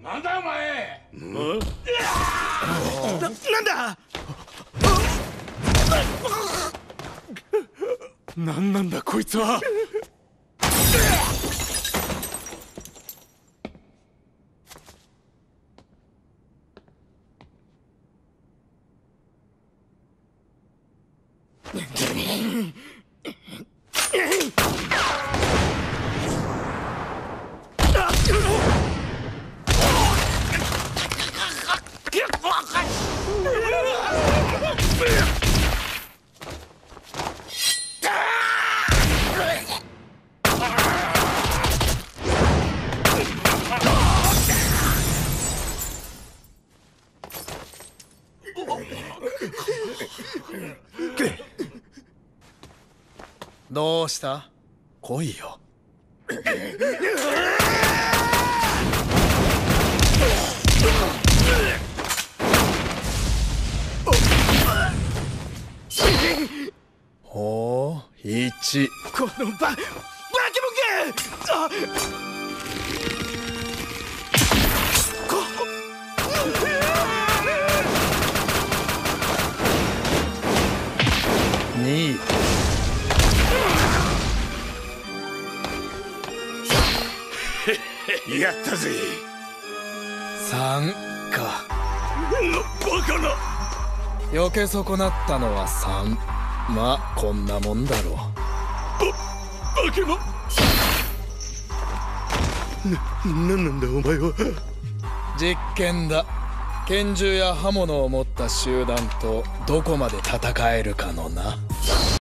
なんだ？お前な、なんだ何なんだこいつはどうした？来いよ。ほう一。このババケモンが やったぜ。三か。バカな。避け損なったのは三まあこんなもんだろう。バケモン。な、なんなんだお前は。実験だ。拳銃や刃物を持った集団とどこまで戦えるかのな